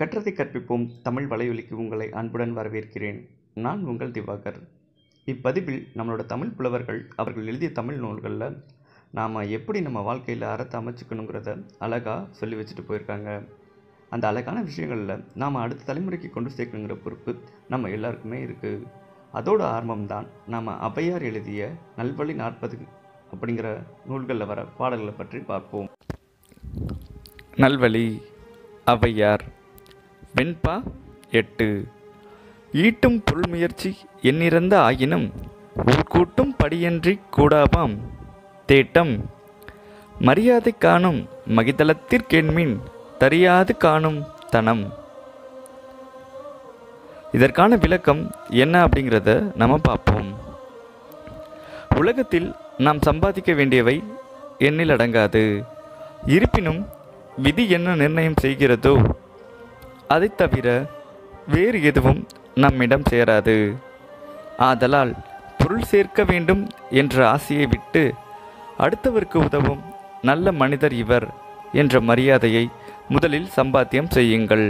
கற்றதை கற்பிப்போம். தமிழ் வலையொலிக்கு உங்களை அன்புடன் வரவேற்கிறேன். நான் உங்கள் திவாகர். இப்பதிவில் நம்மளோட தமிழ் புலவர்கள் அவர்கள் எழுதிய தமிழ் நூல்களில் நாம் எப்படி நம்ம வாழ்க்கையில் அறத்தை அமைச்சுக்கணுங்கிறத அழகாக சொல்லி வச்சுட்டு போயிருக்காங்க. அந்த அழகான விஷயங்களில் நாம் அடுத்த தலைமுறைக்கு கொண்டு சேர்க்கணுங்கிற பொறுப்பு நம்ம எல்லாருக்குமே இருக்குது அதோட ஆரம்பம்தான் நாம் அபையார் எழுதிய நல்வழி நாற்பது அப்படிங்கிற நூல்களில் வர பாடல்களை பற்றி பார்ப்போம். நல்வழி அவையார் வெண்பா எட்டு. ஈட்டும் பொருள் முயற்சி எண்ணிறந்த ஆயினும் உள்கூட்டும் படியன்றி கூடாவாம் தேட்டம். மரியாதை காணும் மகிதளத்திற்கெண்மின் தரியாது காணும் தனம். இதற்கான விளக்கம் என்ன அப்படிங்கிறத நம்ம பார்ப்போம். உலகத்தில் நாம் சம்பாதிக்க வேண்டியவை எண்ணில் அடங்காது இருப்பினும் விதி என்ன நிர்ணயம் செய்கிறதோ அதை தவிர வேறு எதுவும் நம்மிடம் சேராது. ஆதலால் பொருள் சேர்க்க வேண்டும் என்ற ஆசையை விட்டு அடுத்தவருக்கு உதவும் நல்ல மனிதர் இவர் என்ற மரியாதையை முதலில் சம்பாத்தியம் செய்யுங்கள்.